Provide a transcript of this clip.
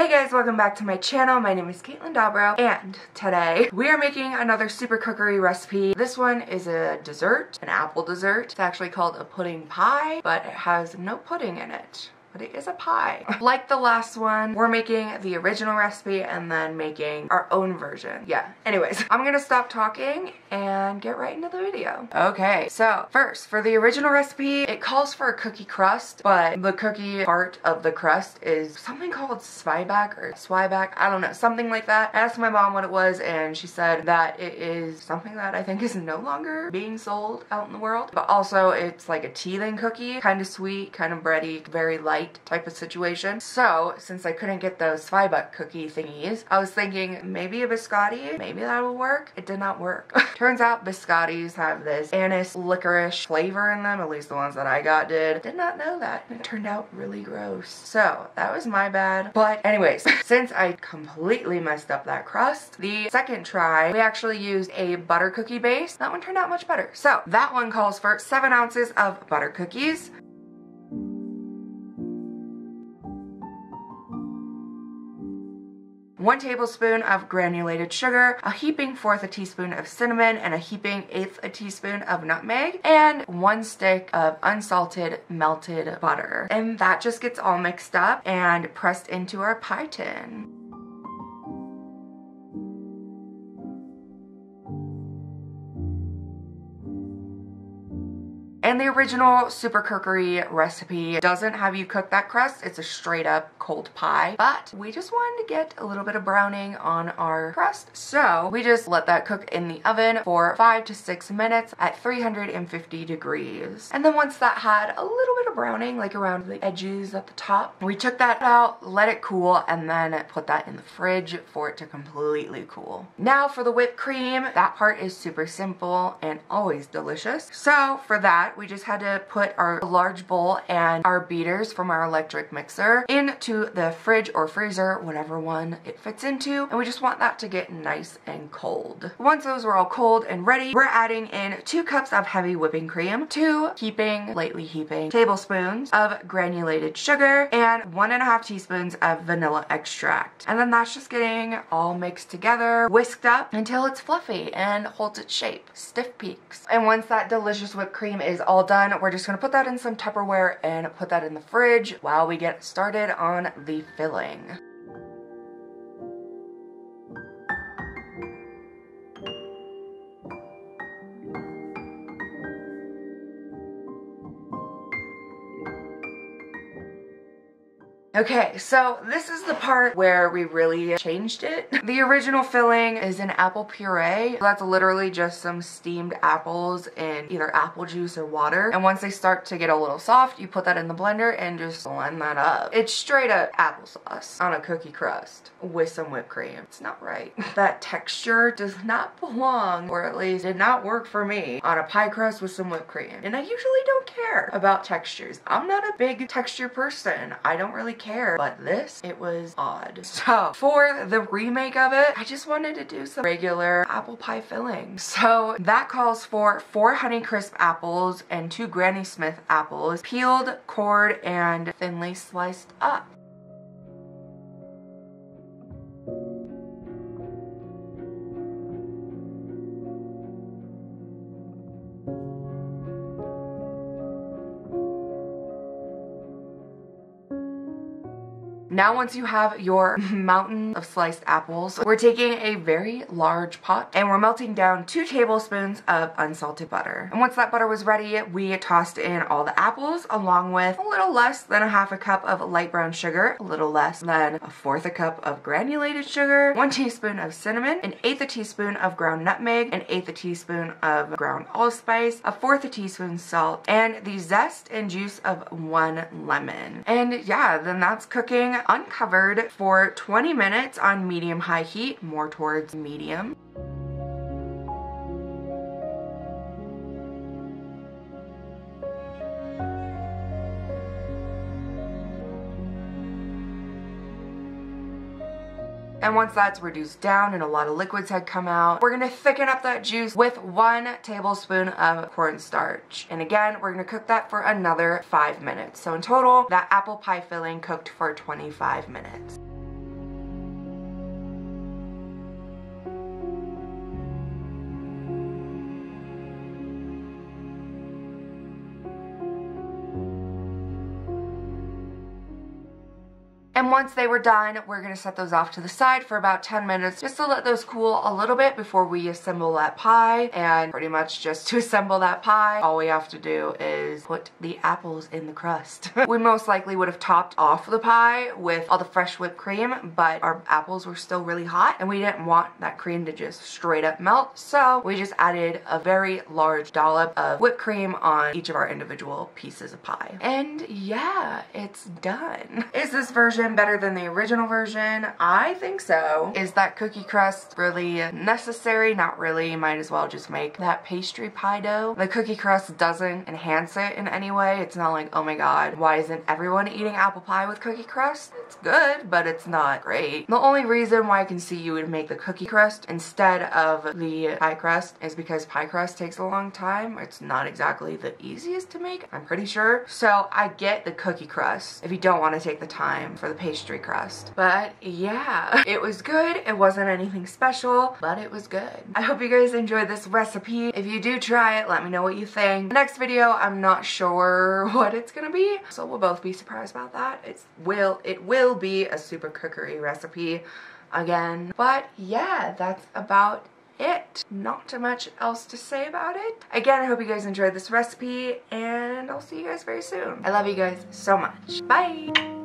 Hey guys, welcome back to my channel. My name is Kaitlyn Dobrow, and today we are making another super cookery recipe. This one is a dessert, an apple dessert. It's actually called a pudding pie, but it has no pudding in it but it is a pie. like the last one, we're making the original recipe and then making our own version. Yeah, anyways, I'm gonna stop talking and get right into the video. Okay, so first, for the original recipe, it calls for a cookie crust, but the cookie part of the crust is something called zwieback or swieback, I don't know, something like that. I asked my mom what it was and she said that it is something that I think is no longer being sold out in the world, but also it's like a teething cookie, kind of sweet, kind of bready, very light light type of situation. So since I couldn't get those Zwieback cookie thingies, I was thinking maybe a biscotti, maybe that will work. It did not work. Turns out biscottis have this anise licorice flavor in them, at least the ones that I got did. Did not know that. It turned out really gross. So that was my bad. But anyways, since I completely messed up that crust, the second try, we actually used a butter cookie base. That one turned out much better. So that one calls for seven ounces of butter cookies, 1 tablespoon of granulated sugar, a heaping fourth a teaspoon of cinnamon, and a heaping eighth a teaspoon of nutmeg, and one stick of unsalted melted butter. And that just gets all mixed up and pressed into our pie tin. The original Super Cookery recipe doesn't have you cook that crust. It's a straight up cold pie. But we just wanted to get a little bit of browning on our crust. So we just let that cook in the oven for five to six minutes at 350 degrees. And then once that had a little bit of browning, like around the edges at the top, we took that out, let it cool, and then put that in the fridge for it to completely cool. Now for the whipped cream, that part is super simple and always delicious. So for that, that, we just had to put our large bowl and our beaters from our electric mixer into the fridge or freezer, whatever one it fits into, and we just want that to get nice and cold. Once those were all cold and ready, we're adding in two cups of heavy whipping cream, two heaping, lightly heaping tablespoons of granulated sugar, and one and a half teaspoons of vanilla extract. And then that's just getting all mixed together, whisked up until it's fluffy and holds its shape, stiff peaks. And once that delicious whipped cream is all done. We're just gonna put that in some Tupperware and put that in the fridge while we get started on the filling. Okay, so this is the part where we really changed it. The original filling is an apple puree. That's literally just some steamed apples in either apple juice or water. And once they start to get a little soft, you put that in the blender and just blend that up. It's straight up applesauce on a cookie crust with some whipped cream. It's not right. that texture does not belong, or at least did not work for me, on a pie crust with some whipped cream. And I usually don't care about textures. I'm not a big texture person. I don't really care. But this, it was odd. So for the remake of it, I just wanted to do some regular apple pie filling. So that calls for four Honeycrisp apples and two Granny Smith apples, peeled, cored, and thinly sliced up. Now once you have your mountain of sliced apples, we're taking a very large pot and we're melting down two tablespoons of unsalted butter. And once that butter was ready, we tossed in all the apples along with a little less than a half a cup of light brown sugar, a little less than a fourth a cup of granulated sugar, one teaspoon of cinnamon, an eighth a teaspoon of ground nutmeg, an eighth a teaspoon of ground allspice, a fourth a teaspoon salt, and the zest and juice of one lemon. And yeah, then that's cooking uncovered for 20 minutes on medium-high heat, more towards medium. And once that's reduced down and a lot of liquids had come out, we're gonna thicken up that juice with one tablespoon of cornstarch. And again, we're gonna cook that for another five minutes. So in total, that apple pie filling cooked for 25 minutes. And once they were done, we're gonna set those off to the side for about 10 minutes just to let those cool a little bit before we assemble that pie. And pretty much just to assemble that pie, all we have to do is put the apples in the crust. we most likely would have topped off the pie with all the fresh whipped cream, but our apples were still really hot and we didn't want that cream to just straight up melt. So we just added a very large dollop of whipped cream on each of our individual pieces of pie. And yeah, it's done. Is this version better than the original version? I think so. Is that cookie crust really necessary? Not really. Might as well just make that pastry pie dough. The cookie crust doesn't enhance it in any way. It's not like, oh my god, why isn't everyone eating apple pie with cookie crust? It's good, but it's not great. The only reason why I can see you would make the cookie crust instead of the pie crust is because pie crust takes a long time. It's not exactly the easiest to make, I'm pretty sure. So I get the cookie crust if you don't want to take the time for the pastry crust. But yeah, it was good. It wasn't anything special, but it was good. I hope you guys enjoyed this recipe. If you do try it, let me know what you think. next video, I'm not sure what it's gonna be, so we'll both be surprised about that. It's will It will be a super cookery recipe again. But yeah, that's about it. Not too much else to say about it. Again, I hope you guys enjoyed this recipe and I'll see you guys very soon. I love you guys so much. Bye!